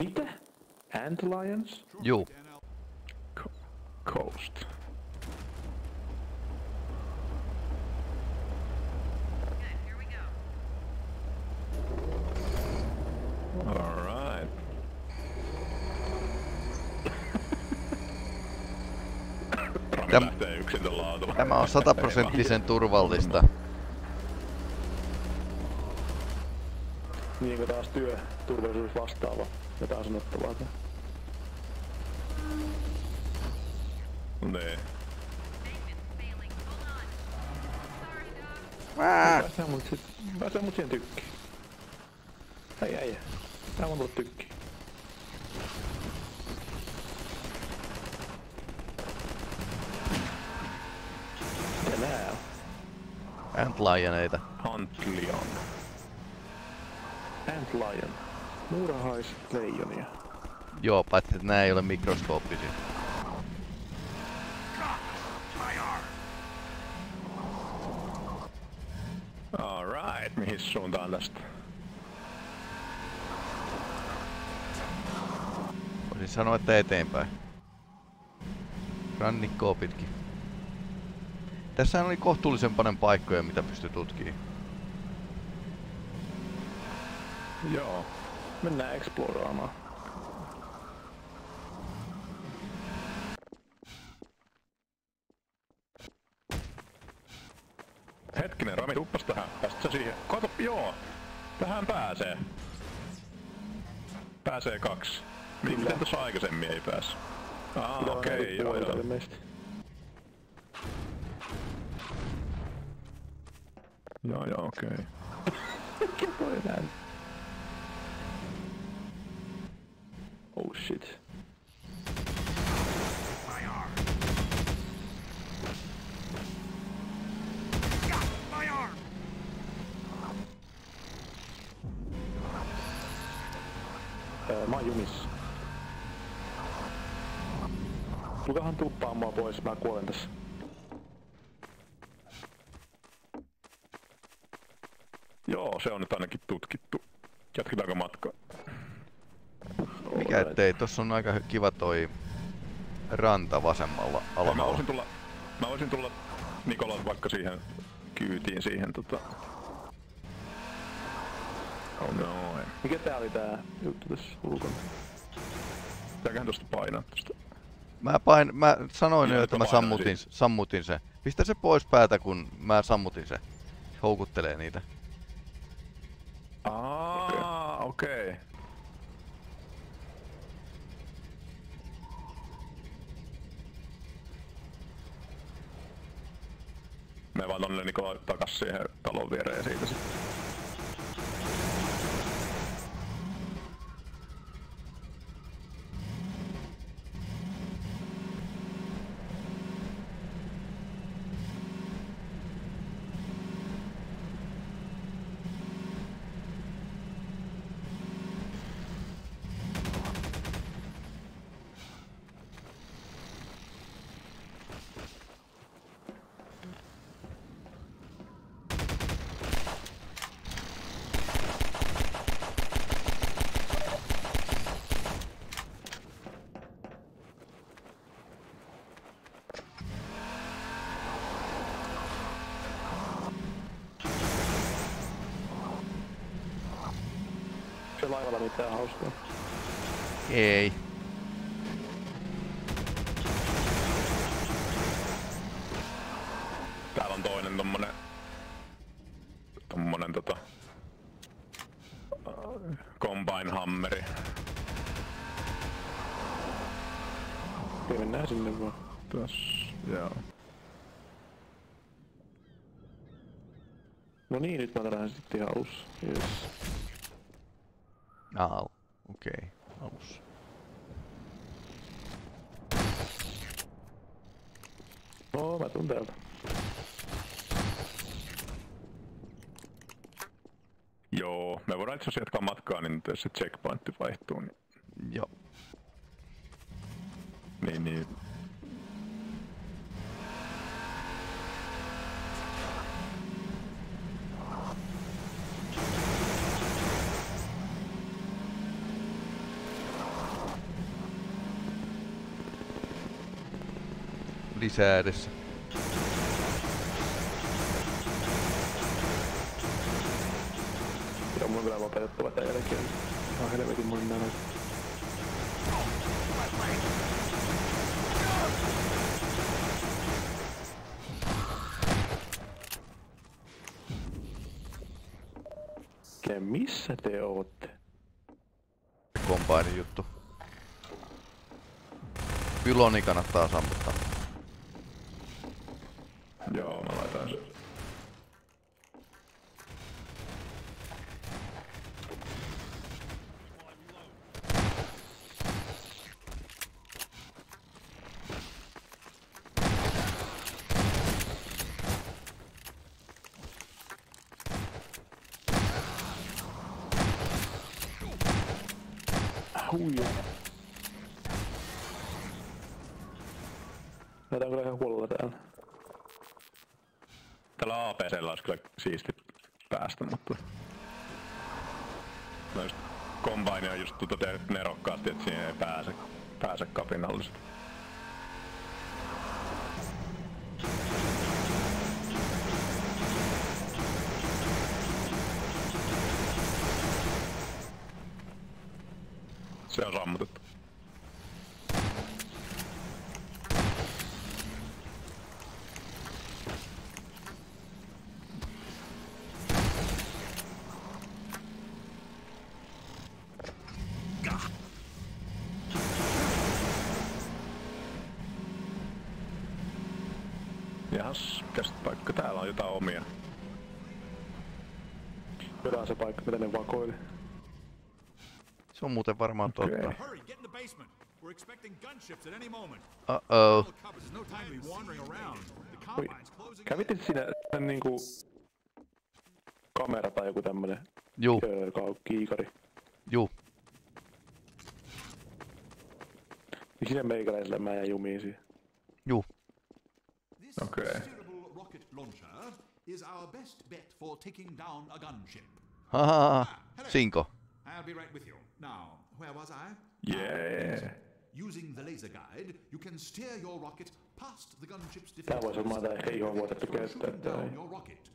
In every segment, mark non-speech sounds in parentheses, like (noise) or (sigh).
Mitä? Antlions? Juu. Co- Coast. Alright. Tämä on sataprosenttisen turvallista. Niin kuin taas työ, turvallisuus vastaava. Jotain sanottavaa. tää. Nee. Päästään mut sit, päästään mut siihen tykkiin. Ei äijä. Tää on tullut tykkiin. Mitä nää on? Antlioneita. Antlion. Antlion. Muurahaisleijonia. Joo, paitsi että nää ei ole mikroskooppisia. Alright, mihin suuntaan tästä? Voisin sanoa, että eteenpäin. Rannikkoa pitkin. Tässä oli kohtuullisen paljon paikkoja, mitä pystyy tutkimaan. Joo. Mennään exploraamaan. Hetkinen, Rami, tuppas tähän. Pääsit sä siihen? Kato, joo. Tähän pääsee. Pääsee kaksi. Mi- Miten tuossa aikaisemmin ei päässyt? Ah, okei, joo, joo. Meistä. Joo, joo, okei. (laughs) Toi näin. Oh shit. Öö, mä oon jumissa. Tulkahan tuppaa mua pois, mä kuolen tässä. Joo, se on nyt ainakin tutkittu. Jatketaanko matkaa? Ettei, tossa on aika kiva toi ranta vasemmalla Mä alhaalla. voisin tulla, mä voisin tulla Nikolan vaikka siihen kyytiin siihen tota... Oh no, ei. Mikä tää oli tää juttu tässä ulkona? Pitääköhän tosta painaa tosta? Mä, pain, mä sanoin jo, että mä mä sammutin, sammutin se. Pistä se pois päältä, kun mä sammutin se. Houkuttelee niitä. Aa, okei. Okay. Me vaan tonne Nikola takas siihen talon viereen siitä sitten. Se laivalla mitään hauskaa. Ei. Täällä on toinen tommonen... Tommonen tota... Combine Hammeri. Okei, mennään sinne vaan. Tässä, joo. No niin, nyt mä tänään sitten ihan alussa. Yes. Ah, okei. Okay. Alussa. No, mä tuun täältä. Joo, me voidaan itse asiassa jatkaa matkaa, niin se checkpointti vaihtuu, niin, Joo. niin, niin lisää edessä. Mun on lopetettava jälkeen. Helvetin näin. Missä te ootte? Kompainin juttu. Pyloni kannattaa sammuttaa. Joo, mä laitan sen. Huija. Näitä on kyllä ihan huolella täällä. Tällä APCllä olisi kyllä siisti päästä, mutta... No just Combine on just tuota tehnyt nerokkaasti, että siihen ei pääse, pääse kapinallisesti. Se on sammutettu. Jahas, mikäs paikka täällä on jotain omia. Jotain se paikka, mitä ne vakoili. Se on muuten varmaan totta. Okei. We're expecting gunships at any moment. Uh-oh. No Oi, kävitte siinä sen niinku kamera tai joku tämmönen Juu, öö, kiikari? juu. Niin sinne meikäläiselle mä jäin jumiin siihen. Juu. This Okay. Steerable rocket launcher is our best bet for taking down a gunship. Haha. Sinko. Ah, I'll be right with you. Now, where was I? Yeah. Using the laser guide, you can steer your rocket past the gunship's Tää defenses voisi varmaan tää ehkä ihan vuotettu before käyttää. shooting down your rocket.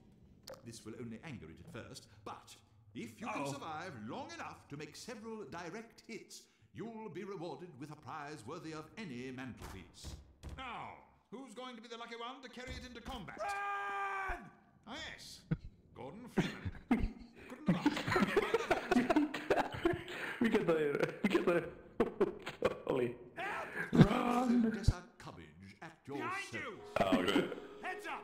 This will only anger it at first, but if you can survive long enough to make several direct hits, you'll be rewarded with a prize worthy of any mantelpiece. Now, who's going to be the lucky one to carry it into combat? Run! Ah, yes. Gordon Freeman. Couldn't have. Mikä toi, mikä toi oli? Odessa Cubbage at your service. Tää on kyllä, Heads up!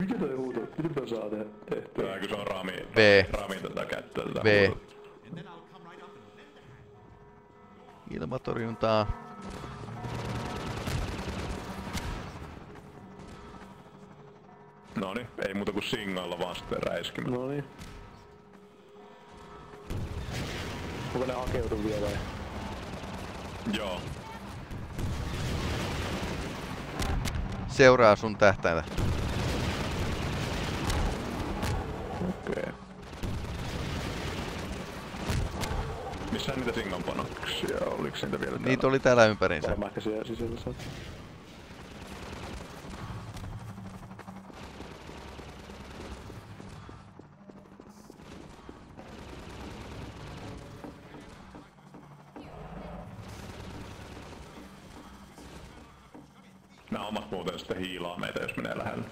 Mikä toi huuto? Mitä toi saa tehdä? tehtyä? tää kyllä se on Rami, B. Rami tätä käyttöä tätä B. huutoa. Ilmatorjuntaa. Noni, ei muuta kuin singailla vaan sitten räiskimään. No niin. Onko ne hakeutu vielä vai? Joo. Seuraa sun tähtäintä. Okei. Okay. Missä niitä singan panoksia? Oliko niitä vielä täällä? Niitä oli täällä ympäriinsä. Varmaan ehkä siellä sisällä saat. Nämä omat muuten sitten hiilaa meitä, jos menee lähelle.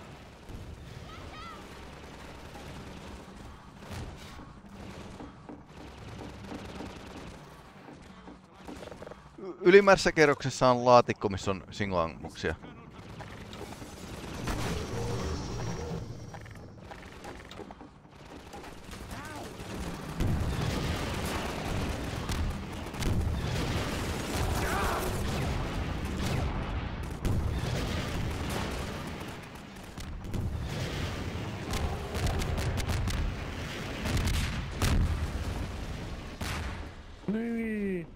Y- Ylimmäisessä kerroksessa on laatikko, missä on singoammuksia. Niin.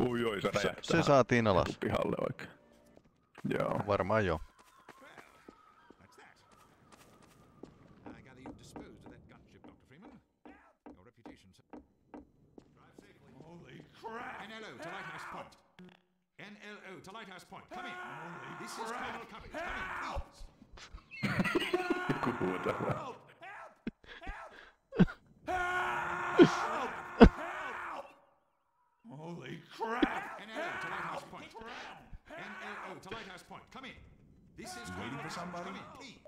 Ui oi, se Se, räjähtää. se saatiin alas. pihalle oikein. Joo. Varmaan joo. That's that. I gather you've disposed of that gunship, Dr. Freeman. Your reputation's... Drive safely. Holy crap! And hello to Lighthouse Point. NLO to Lighthouse Point. Come in. This is Colonel Cubby. Come in, please. Joku huutaa. Holy crap! NLO to Lighthouse Point. NLO to Lighthouse Point. Come in. This is waiting for somebody. Come in, please.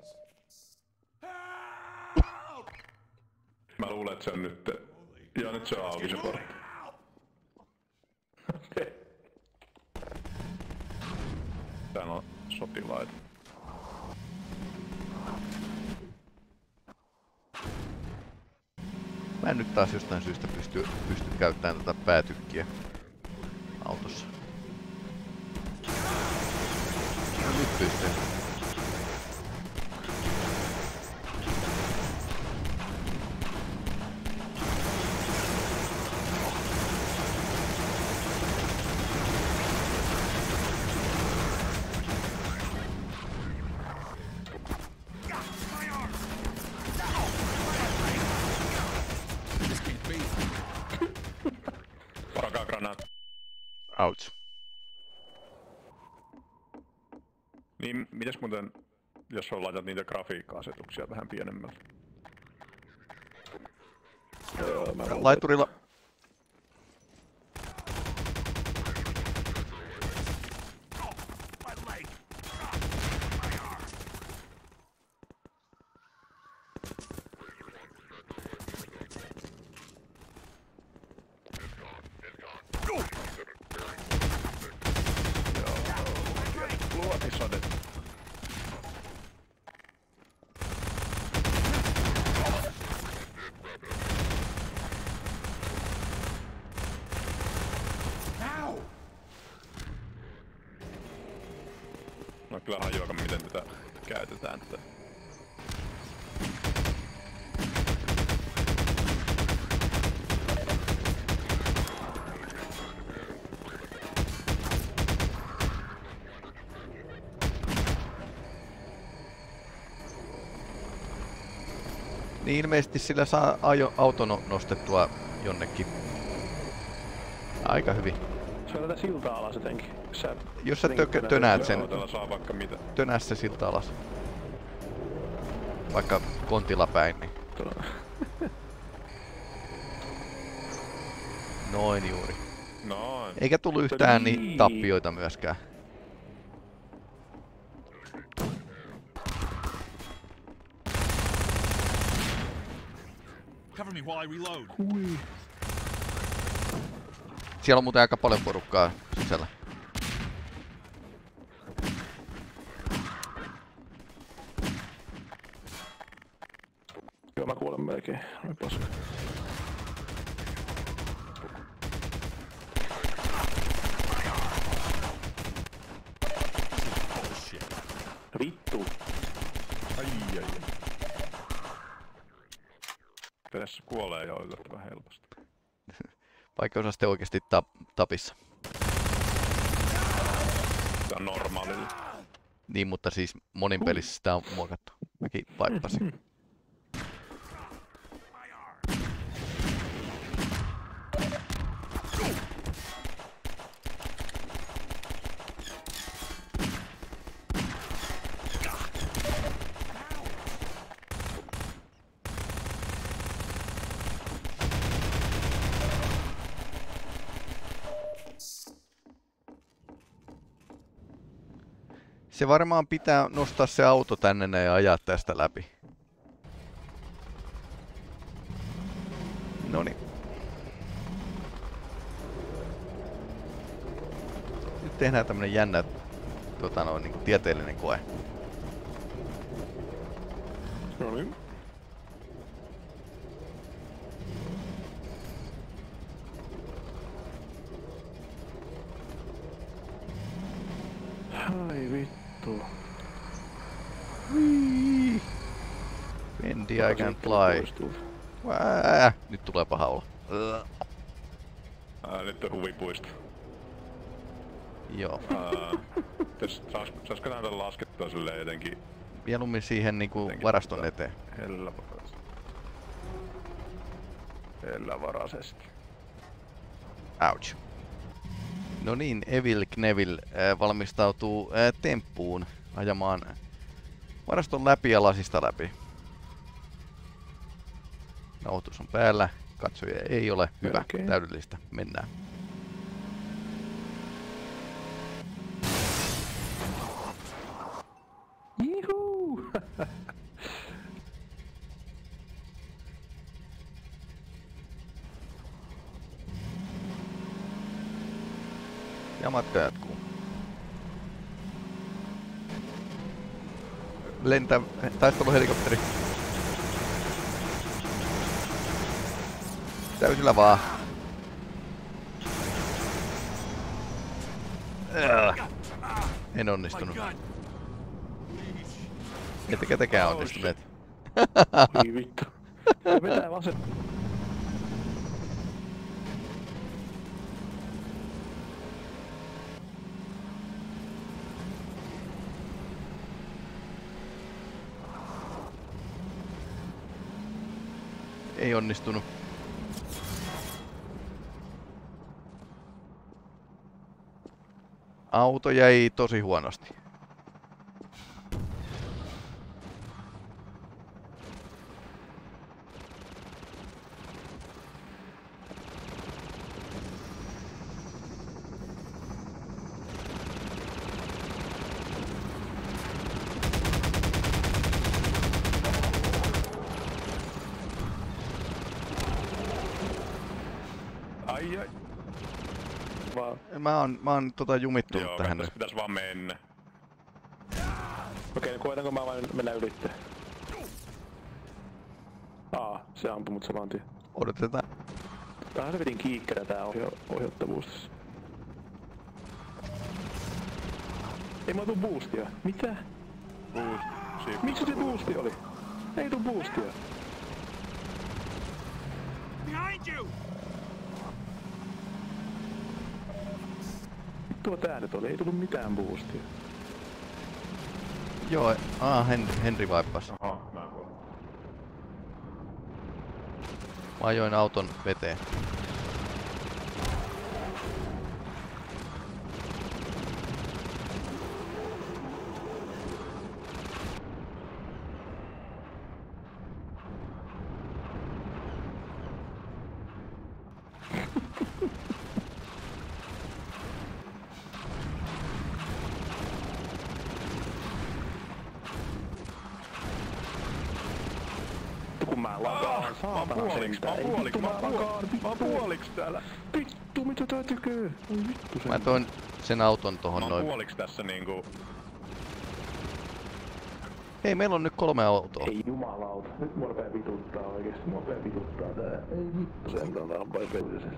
Mä luulen, että se on nyt... Joo, nyt se on auki se portti. Okei. Täällä on sotilaita. Mä en nyt taas jostain syystä pysty, pysty käyttämään tätä päätykkiä autossa. Mitäs muuten, jos sä laitat niitä grafiikka-asetuksia vähän pienemmälle? Joo, mä Laiturilla... Luotisodet. No kyllä hajuakaan miten tätä käytetään tätä. Niin ilmeisesti sillä saa ajo, auto no, nostettua jonnekin. Aika hyvin. Se on tätä siltaa alas jotenkin. Sä Jos sä tö- tönäät sen, Autolla saa vaikka mitä. tönää se siltä alas. Vaikka kontilla päin, niin noin juuri. Noin. Eikä tullut yhtään niin Niin. tappioita myöskään. Cover me while I reload. Siellä on muuten aika paljon porukkaa sisällä. Joo, mä kuulen melkein. Oi paska. Vittu. Ai ai ai. Tässä kuolee jo yllättävän helposti. Vaikka osaa sitten oikeasti tap- tapissa. Tää on normaalilla. Niin, mutta siis monin pelissä sitä on muokattu. Mäkin vaippasin. (laughs) Se varmaan pitää nostaa se auto tänne ja ajaa tästä läpi. Noniin. Nyt tehdään tämmönen jännä tota noin, niin tieteellinen koe. Bendy I can fly. Vää, nyt tulee paha. Ugh. Ää, nyt on huvipuisto. Joo. Saisiko näitä laskettua silleen jotenkin Mieluummin siihen niinku Jotenkin varaston eteen. hellävaraisesti? Hellävaraisesti. Ouch. No niin, Evil Knevil äh, valmistautuu äh, temppuun ajamaan varaston läpi ja lasista läpi. Nauhoitus on päällä, katsoja ei ole. Hyvä, Okei. täydellistä. Mennään. Jihuu! Ja matka jatkuu. Lentä taisteluhelikopteri. Täysillä vaan. En onnistunut. Ettekä tekään onnistuneet. (laughs) Oi vittu. Se Vetää vasen. Ei onnistunut. Auto jäi tosi huonosti. Ai ai. Vaan. Mä oon, mä oon tota jumittunut Joo, tähän. pitäis, pitäis vaan mennä. Okei, niin koetanko mä vain mennä ylitte? Aa, se ampui mut saman tien. Odotetaan. Tää on helvetin kiikkerä tää ohja ohjattavuus. Ei mä tuu boostia. Mitä? Boost. Miksi se boosti oli? Ei tuu boostia. Behind you! Tuo tää nyt oli, ei tullut mitään boostia. Joo, aa, Henry, Henry vaippas. Aha, mä en voi. Mä ajoin auton veteen. Mä lakaan, Mä oon mä oon Ei puoliks, vittu mä oon lakaan, puoliks, mä oon puoliks täällä. Vittu mitä tää tekee? Oi vittu Mä sentään. toin sen auton tohon Mä oon noin. puoliks tässä niinku... Hei, meillä on nyt kolme autoa. Ei jumalauta, nyt mua rupee vituttaa oikeesti, mua rupee vituttaa tää. Ei vittu sentään, tää on paljon pelillisesti.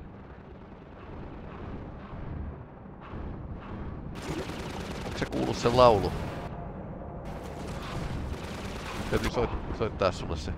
Onko se kuullut sen laulu? Täytyy soit, soittaa sulle se.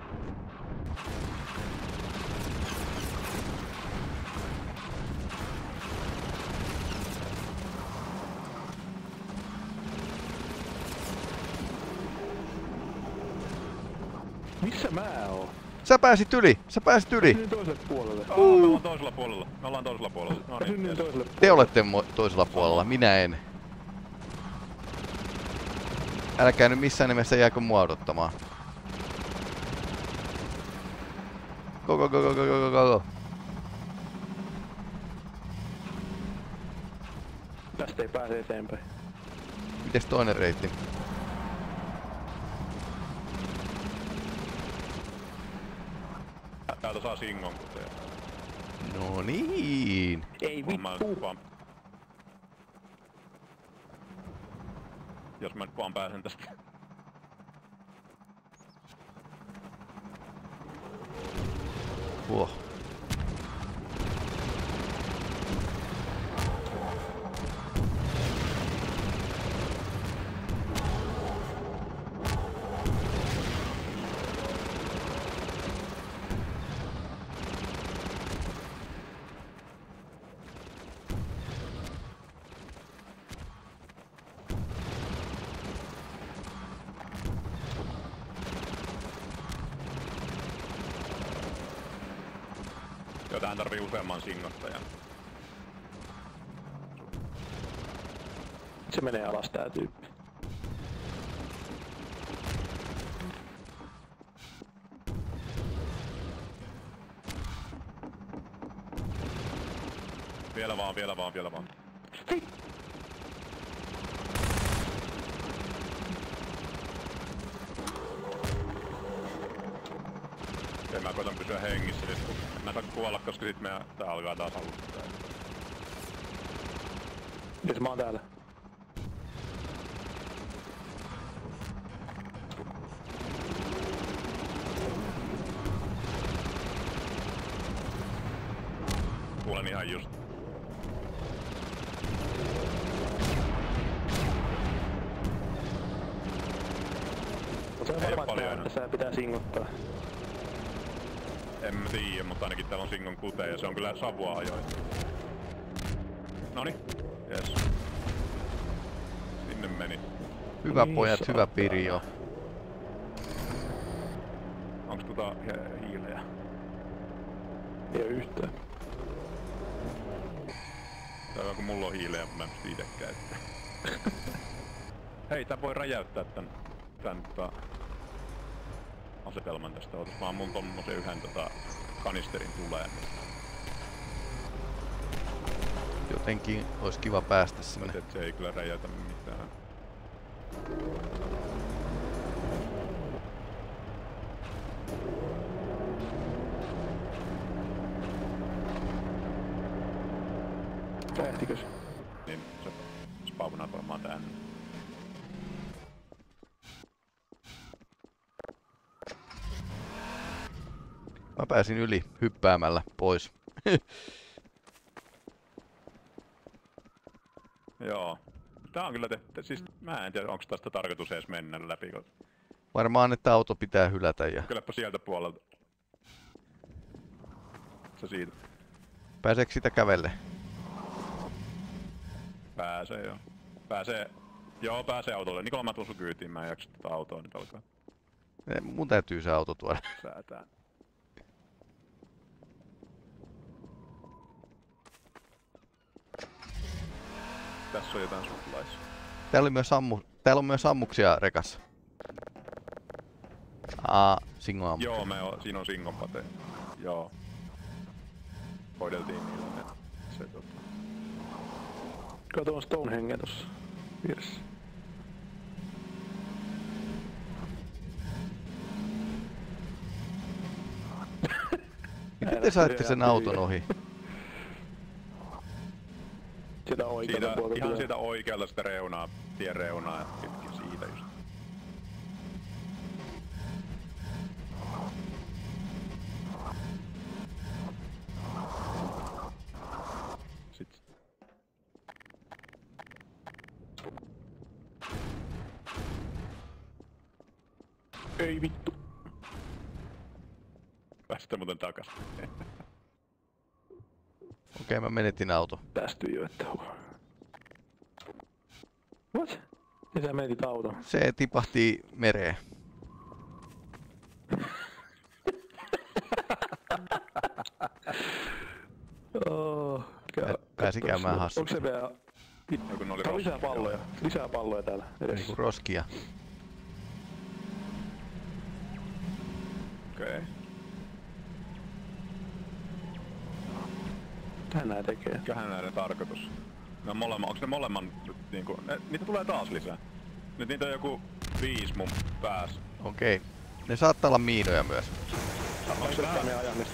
Missä mä oon? Sä pääsit yli! Sä pääsit yli! Synnyin toiselle puolelle. Oh, me ollaan toisella puolella. Me ollaan toisella puolella. No niin, toiselle puolelle. Te olette toisella puolella, minä en. Älkää nyt missään nimessä jääkö mua odottamaan. Go go go go go go go go. Tästä ei pääse eteenpäin. Mites toinen reitti? Täältä saa singon kuten. No niin. Ei vittu! vaan... Jos mä nyt vaan pääsen tästä. Huo. Tähän tarvii useamman singottajan. Se menee alas tää tyyppi. Vielä vaan, vielä vaan, vielä vaan. Okei, mä koitan pysyä hengissä nyt, kun mä saan sit meidän tää alkaa taas alusta. Mites mä oon täällä? Kuulen ihan just. Se on varmaan, että tässä pitää singottaa. En mä tiedä, mutta ainakin täällä on Singon kute ja se on kyllä savua ajoin. Noni, jes. Sinne meni. Hyvä Niin, pojat, hyvä. Pirjo. Onks tota hi- hiilejä? Ei oo yhtään. Tai kun mulla on hiilejä, mä en pysty. (laughs) Hei, tän voi räjäyttää tän, tän tota, asetelman tästä. Otas vaan mun tommosen yhden tota, kanisterin tuleen. Jotenkin olisi kiva päästä sinne. Mutta et se ei kyllä räjäytä mitään. Lähtikö se? Niin se spawnaa varmaan tänne. Mä pääsin yli hyppäämällä pois. (laughs) Joo. Tää on kyllä tehty, siis mä en tiedä onko tästä tarkoitus edes mennä läpi, kun Varmaan, että auto pitää hylätä ja kylläpä sieltä puolelta. Se siitä pääseekö sitä kävelle? pääsee joo. Pääsee, joo pääsee autolle. Nikola mä tuun sun kyytiin, mä en jaksa tätä autoa nyt alkaa Mun täytyy se auto tuoda. säätää. Tässä on jotain supplies. Täällä, oli myös ammu... Täällä on myös ammuksia rekassa. Aa, Singo ammu. Joo, me on, siinä on Singon pate. Joo. Hoideltiin niillä ne. Se tota. Kato on Stonehenge tossa vieressä. Miten te saitte sen auton ohi? Sitä oikealta Siitä, puolta ihan siitä oikealta sitä reunaa, tien reunaa ja pitkin siitä just. Sitten Ei vittu. päästä muuten takas. Okei, mä menetin auto. Päästy jo, että What? Ja sä menetit auton. Se tipahti mereen. Oh, Pä- pääsi käymään hassu. Onko se vielä... Joku ne oli Tää on lisää roskia. palloja. Lisää palloja täällä edessä. Niinku roskia. Okei. Okay. Tähän nää tekee. Mikähän näiden tarkoitus? Ne on molemmat, onks ne molemman nyt niinku, ne, niitä tulee taas lisää. Nyt niitä on joku viis mun päässä. Okei. Ne saattaa olla miinoja myös. Onks tää,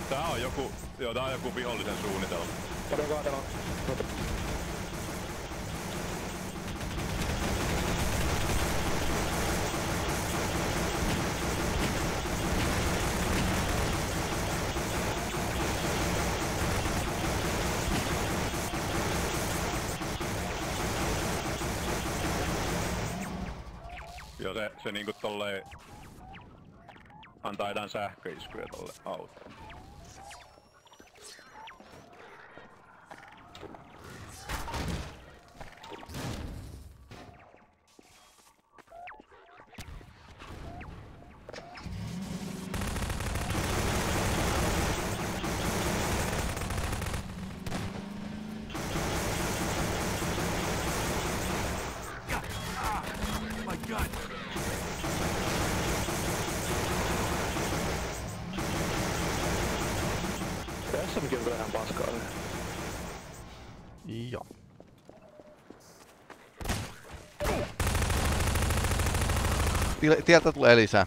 tää on joku, joo tää on joku vihollisen suunnitelma. Kato kaatella. Joo se, se niinku tolleen antaa jotain sähköiskuja tolle autolle. Tieltä tulee lisää.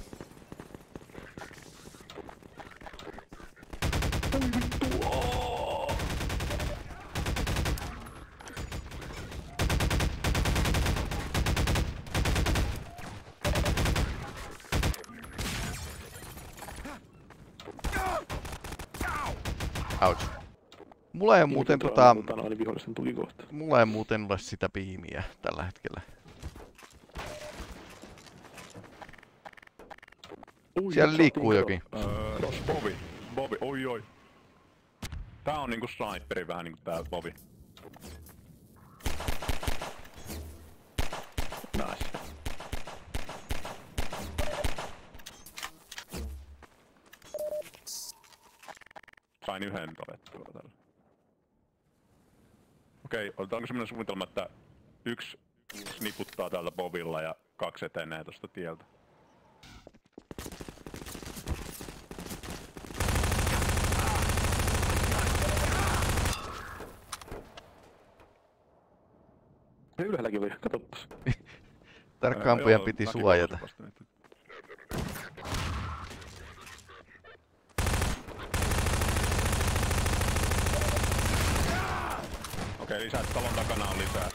Ouch. Mulla ei muuten tota... Tota, tukikohta. Mulla ei muuten ole sitä piimiä tällä hetkellä. Siellä liikkuu jokin. Öö, Bobi. Bobi, oi oi. Tää on niinku sniperi vähän niinku tää Bobi. Nice. Sain yhden tavettua tällä. Okei, otetaanko semmonen suunnitelma, että yksi sniputtaa tällä Bobilla ja kaksi etenee tosta tieltä? Ylhäälläkin oli, katoppas. (laughs) Tarkkaampujan Joo, piti suojata. Okei, lisää talon takana on lisää.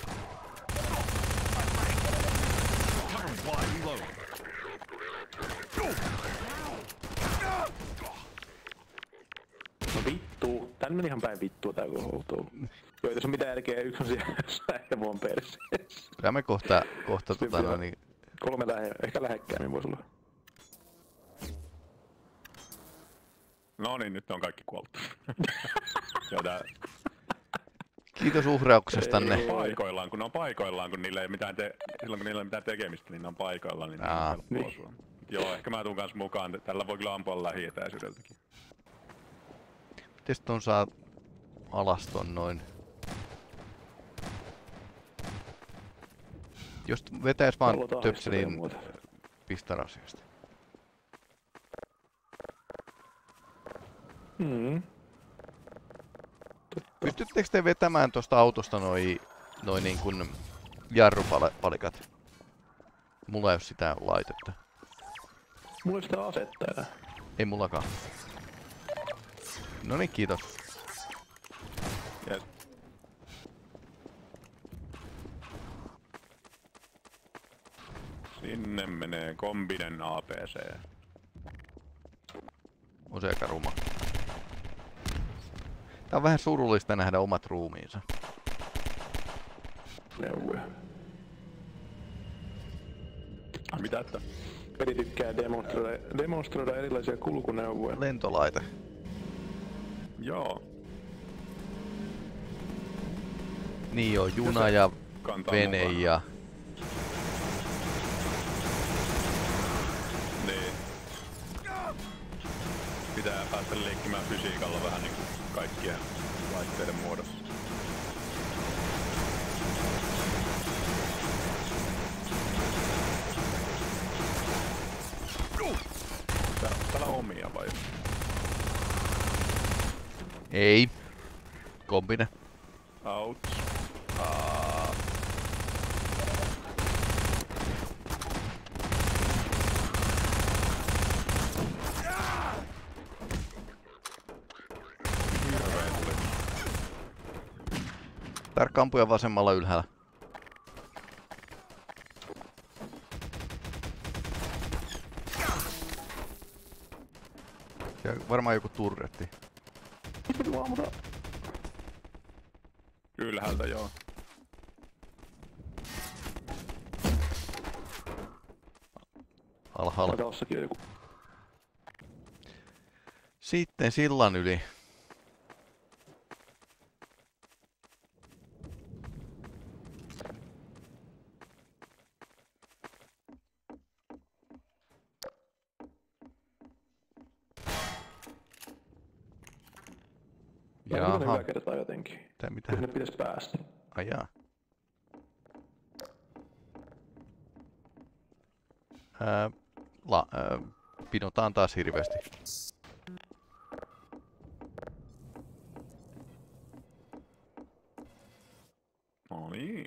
Tän meni ihan päin vittua tää koko touhu. Joo, ei tässä on mitään järkeä. Yksi on siellä (laughs) hevon perseessä. Kyllä me kohta, kohta tota no, niin, Kolme lähe, ehkä lähekkäin voisi olla. No niin, nyt on kaikki kuollut. (laughs) Joo, tää Kiitos uhrauksestanne. Ei. paikoillaan, kun ne on paikoillaan, kun niillä ei mitään te- silloin kun niillä ei mitään tekemistä, niin ne on paikoillaan, niin ne Aa. Niin. Joo, ehkä mä tuun kans mukaan. Tällä voi kyllä ampua lähietäisyydeltäkin. Mites ton saa alas ton noin? Jos vetäis vaan töpselin muuta. pistarasiasta. Mm. Pystyttekö te vetämään tosta autosta noi, noi niin kun jarrupalikat? Mulla ei oo sitä laitetta. Mulla ei sitä asetta enää. Ei mullakaan. No niin, kiitos. Yes. Sinne menee kombinen APC. On se aika ruma. Tää on vähän surullista nähdä omat ruumiinsa. Neuvoja. Mitä että? Peli tykkää demonstroida, demonstroida erilaisia kulkuneuvoja. Lentolaite. Joo, Niin joo, juna ja vene mukana. ja... Niin. Pitää päästä leikkimään fysiikalla vähän niinku kaikkien laitteiden muodossa. Tää, täällä on omia vai? Ei. Kombine. Out. Hirveä tuli. Tarkka ampuja vasemmalla ylhäällä. Ja varmaan joku turretti. Vittu ammuta. Ylhäältä joo. Alhaalla. Tossakin joku. Sitten sillan yli. No, Siutaan taas hirveästi. Oi.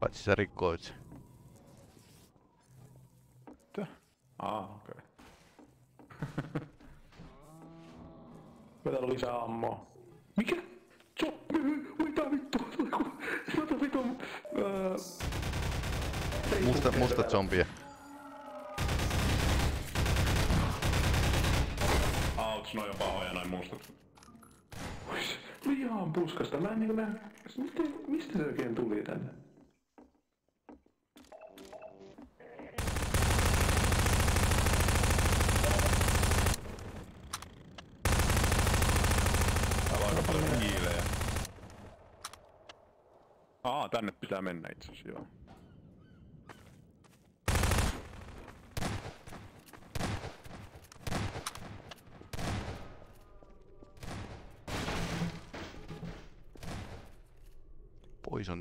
Paitsi sä rikkoit (laughs) se. Mitä? Ah, okei. Okay. Mä lisää ammoa. Mikä? Musta, musta zombie. Auts, no on pahoja noin mustat. Lihaan puskasta. Mä en niinku näe... Mistä, mistä se oikein tuli tänne? Aa, tänne pitää mennä itse asiassa, joo.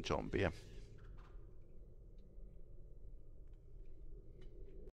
Zombie.